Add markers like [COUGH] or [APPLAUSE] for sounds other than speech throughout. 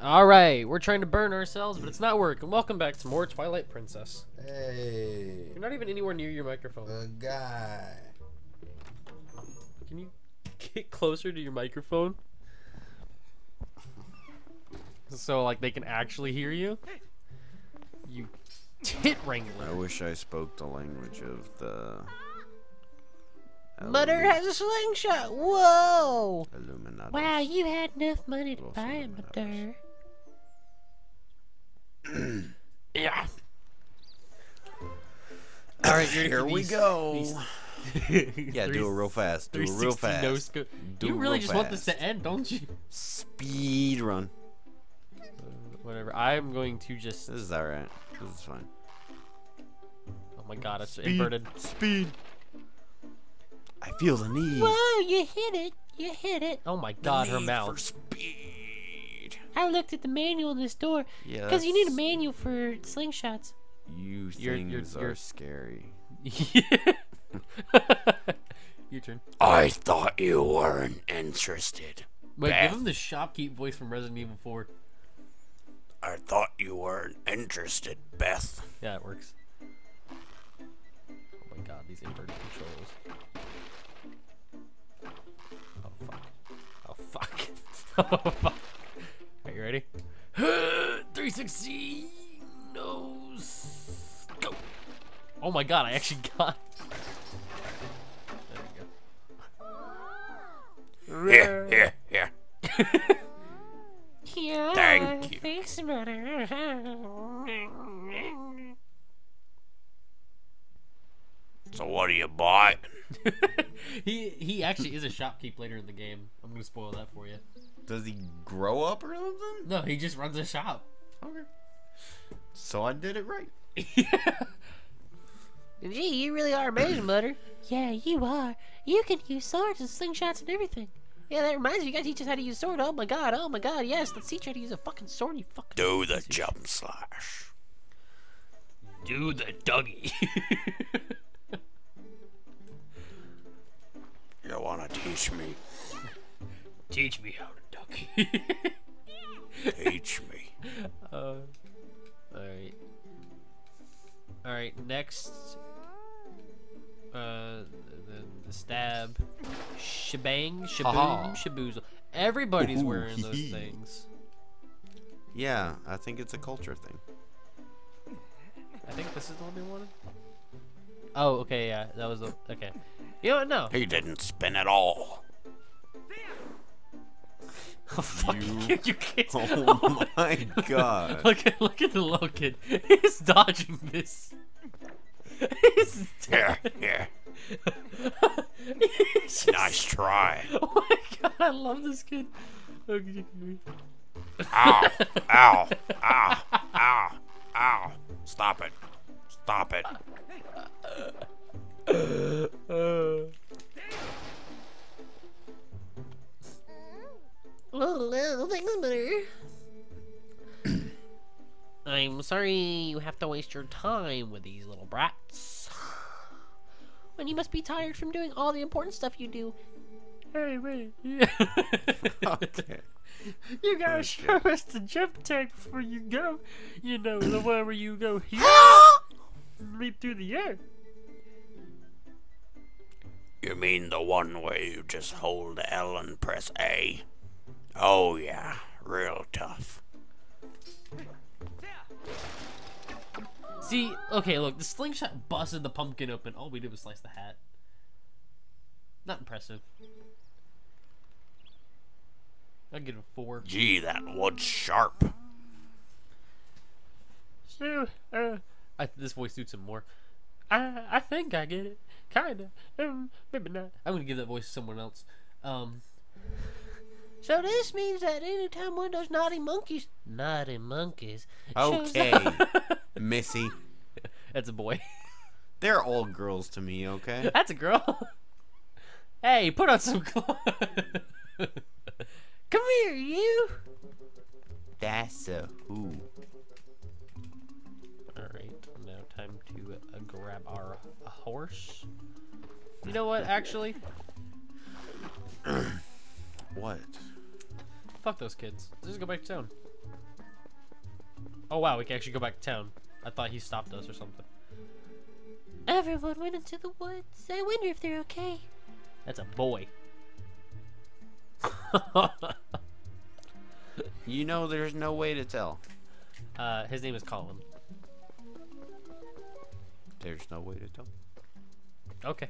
All right, we're trying to burn ourselves, but it's not working. Welcome back to more Twilight Princess. Hey, You're not even anywhere near your microphone. the guy. Can you get closer to your microphone? So like they can actually hear you? You tit wrangler. I wish I spoke the language of the Butter has a slingshot. Whoa! Illuminati. Wow, you had enough money to Los buy it, Illuminatis. Butter. [CLEARS THROAT] Yeah. All right, you're Here we go. [LAUGHS] Yeah, do it real fast. Do it real 360 no fast. scope. Do you really real just want this to end, don't you? Speed run. Uh, whatever. I'm going to just. This is alright. This is fine. Oh my god, it's inverted. Speed. I feel the need. Whoa, you hit it. You hit it. Oh my god, her Need mouth. For speed. I looked at the manual in this door. Yeah. Because you need a manual for slingshots. You You're- you're- things you're- are scary. [LAUGHS] Your turn. I thought you weren't interested. Wait, Beth. give him the shopkeep voice from Resident Evil 4. I thought you weren't interested, Beth. Yeah, it works. Oh my god, these inverted controls. Oh [LAUGHS] fuck. Are you ready? [GASPS] 360 nose go. Oh my god, I actually got. There Yeah, yeah, yeah. Yeah. Thank you. Thanks, Butter. So what do you buy? We [LAUGHS] go. he he actually is a shopkeep later in the game. I'm gonna spoil that for you. Does he grow up or something? No, he just runs a shop. Okay. So I did it right. [LAUGHS] Gee, you really are amazing, Butter. Yeah, you are. You can use swords and slingshots and everything. Yeah, that reminds me, you gotta teach us how to use sword. Oh my god, oh my god, yes, let's teach you how to use a fucking sword, you fucking. Do the jump slash. Do the Dougie. [LAUGHS] teach me? Teach me how to duck. [LAUGHS] Teach me. uh, alright. Alright, next. Uh, then the stab. Shebang, shaboom, Haha. shaboozle. Everybody's Ooh, wearing those hee hee. things. Yeah, I think it's a culture thing. I think this is the one we wanted. Oh, okay, yeah, that was the. Okay. You know what? No. He didn't spin at all. [LAUGHS] Oh, fuck You- you, you kids. [LAUGHS] Oh my god. [LAUGHS] Look at look at the little kid. He's dodging this. He's Yeah, yeah. He's just- Nice try. Oh my god, I love this kid. Okay. Ow, ow, ow, ow, ow. Stop it. Stop it. Uh, Oh, no, thanks, Butter. I'm sorry you have to waste your time with these little brats. When you must be tired from doing all the important stuff you do. hey, wait. [LAUGHS] Yeah. Okay. You gotta show us the jump tag before you go. You know, the one where you go [GASPS] here, leap through the air. You mean the one where you just hold L and press A? Oh yeah, real tough. See, okay, look, the slingshot busted the pumpkin open. All we did was slice the hat. Not impressive. I'll give it a four. Gee, that wood's sharp. So, uh, I, this voice suits him more. I I think I get it, kinda. Um, maybe not. I'm gonna give that voice to someone else. Um, So this means that anytime one of those naughty monkeys, naughty monkeys, shows Okay, [LAUGHS] Missy. that's a boy. They're all girls to me, okay? [LAUGHS] that's a girl. hey, put on some clothes. Come here, you. That's a who. Time to uh, grab our uh, horse. You know what, actually? [COUGHS] What? Fuck those kids. Let's just go back to town. Oh wow, we can actually go back to town. I thought he stopped us or something. Everyone went into the woods. I wonder if they're okay. That's a boy. [LAUGHS] You know, there's no way to tell. uh, his name is Colin. There's no way to tell. Okay.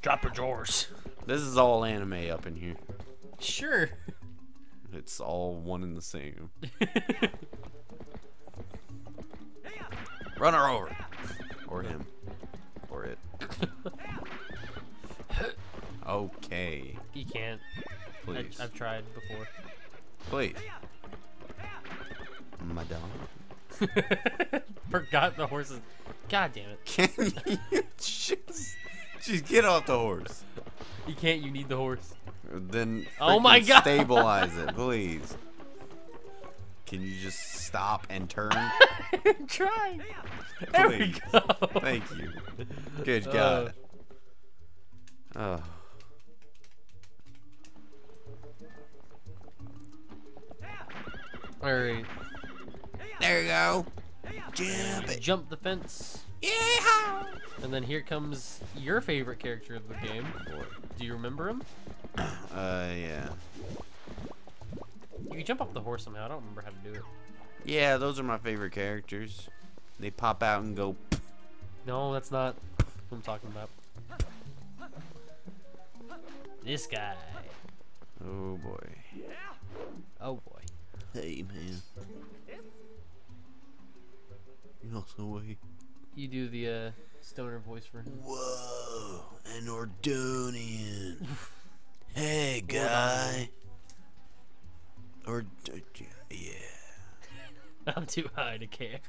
Drop your drawers. This is all anime up in here. Sure. It's all one and the same. [LAUGHS] Run her over. Or him. Or it. [LAUGHS] Okay. You can't. I, Please. I've tried before. Please. Madame. [LAUGHS] Forgot the horses. God damn it. Can you [LAUGHS] just, just get off the horse? You can't. You need the horse. Then Oh my God. stabilize it, [LAUGHS] please. Can you just stop and turn? [LAUGHS] Try. There we go. Thank you. Good Uh. God. Oh. All right. There you go. Jump it. Jump the fence. Yeah. And then here comes your favorite character of the game. Do you remember him? Uh, yeah. You can jump off the horse somehow. I don't remember how to do it. Yeah, those are my favorite characters. They pop out and go. No, that's not what I'm talking about. This guy. Oh boy. Oh boy. Hey man. You also wait. You do the uh, stoner voice for him. Whoa, an Ordonian. [LAUGHS] hey, guy. Or, yeah. [LAUGHS] I'm too high to care.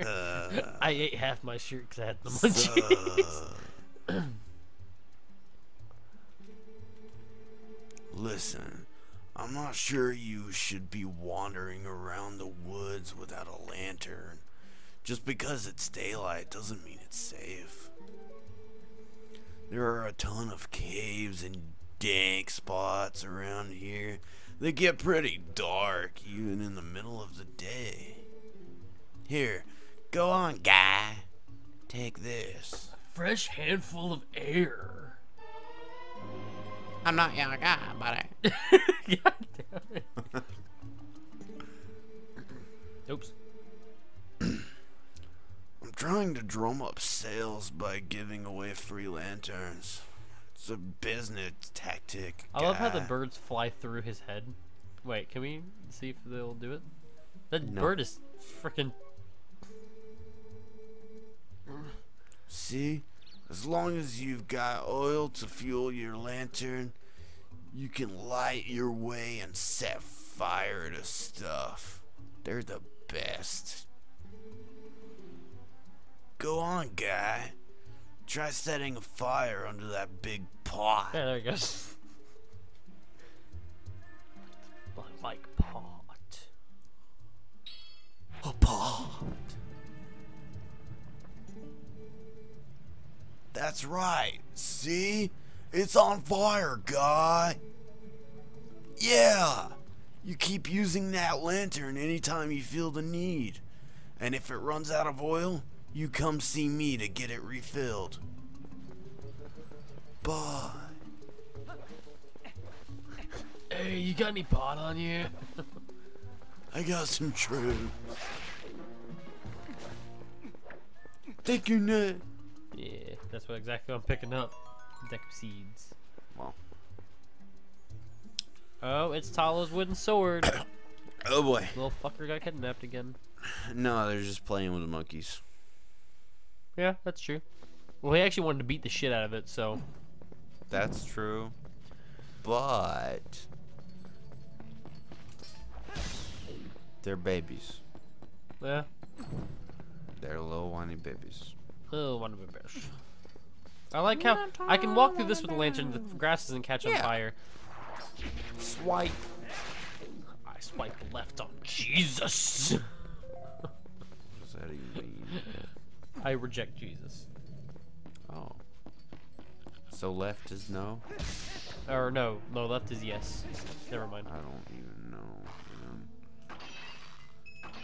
Uh, [LAUGHS] I ate half my shirt because I had the munchies. uh, listen, I'm not sure you should be wandering around the woods without a lantern. Just because it's daylight doesn't mean it's safe. There are a ton of caves and dank spots around here They get pretty dark even in the middle of the day. Here, go on, guy. Take this. Fresh handful of air. I'm not your guy, but I. [LAUGHS] God damn it. [LAUGHS] Oops. Trying to drum up sales by giving away free lanterns. It's a business tactic. I love how the birds fly through his head. Wait, can we see if they'll do it? That No. bird is freaking. See? As long as you've got oil to fuel your lantern, you can light your way and set fire to stuff. They're the best. Go on, guy. Try setting a fire under that big pot. Yeah, there it goes. [LAUGHS] Like pot. A pot. That's right. See? It's on fire, guy. Yeah. You keep using that lantern anytime you feel the need. And if it runs out of oil, you come see me to get it refilled. Bye. Hey, you got any pot on you? [LAUGHS] I got some shrooms. Thank you, Ned. Yeah, that's what exactly I'm picking up. Deck of seeds. Well. Oh, it's Talo's wooden sword. [COUGHS] Oh boy. Little fucker got kidnapped again. No, they're just playing with the monkeys. Yeah, that's true. Well, he actually wanted to beat the shit out of it, so. That's true. But they're babies. Yeah. They're little whiny babies. Oh, one of babies. I like how I can walk through this with a lantern. The grass doesn't catch on Yeah. fire. Swipe. I swipe left on Jesus. What does that even mean? [LAUGHS] I reject Jesus. Oh. So left is no? Or no, no, left is yes. Never mind. I don't even know.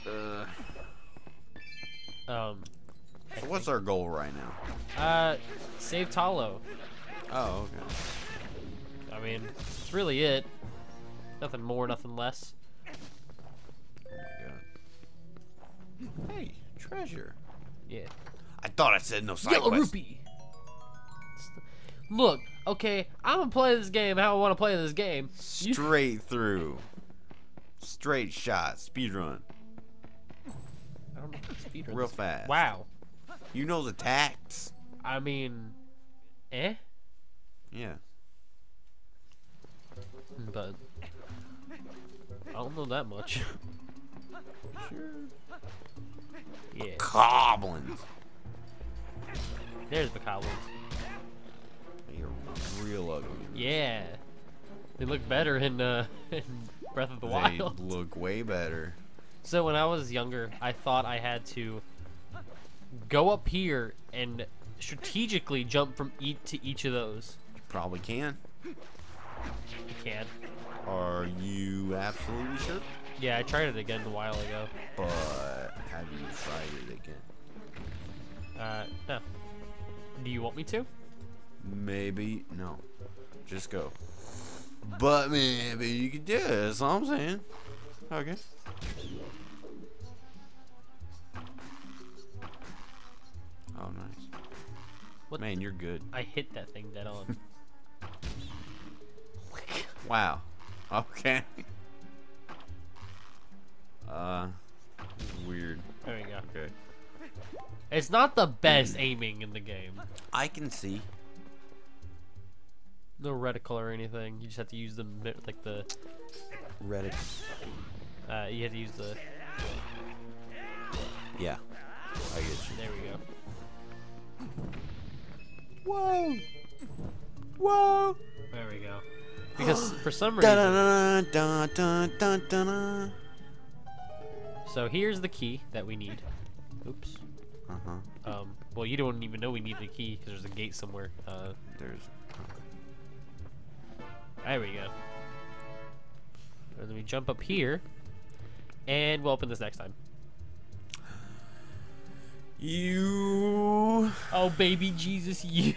man. Uh, Um, so what's our goal right now? uh, save Talo. Oh, okay. I mean, it's really it. Nothing more, nothing less. Oh my god. Hey, treasure. Yeah. I thought I said no side Yellow quest. rupee. Look, okay, I'm gonna play this game how I want to play this game. You- Straight through. Straight shot. Speed run. I don't know speed run Real fast. Wow. You know the tacts. I mean, eh, Yeah. but I don't know that much. Yeah. Goblins. There's the goblins. You're real ugly. Yeah. They look better in uh [LAUGHS] in Breath of the They Wild. They [LAUGHS] look way better. So when I was younger, I thought I had to go up here and strategically jump from each to each of those. You probably can. You can. Are you absolutely sure? Yeah, I tried it again a while ago. But have you tried it again? Uh, no. Do you want me to? Maybe no. Just go. But maybe you could do it. That's all I'm saying. Okay. Oh, nice. What- Man, you're good. I hit that thing dead on. [LAUGHS] Wow. Okay. Uh, weird. there we go. Okay. It's not the best aiming in the game. I can see. No reticle or anything. You just have to use the like the Reddit. uh, you have to use the. Yeah. I get you. There we go. Whoa. Whoa. There we go. Because [GASPS] for some reason, so here's the key that we need. Oops. Uh huh. Um. Well, you don't even know we need the key because there's a gate somewhere. Uh. There's. There we go. And then we jump up here, and we'll open this next time. You. Oh, baby Jesus, [LAUGHS] you.